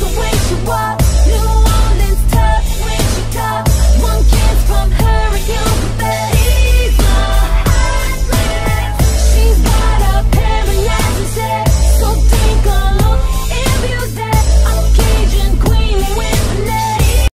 the way you are.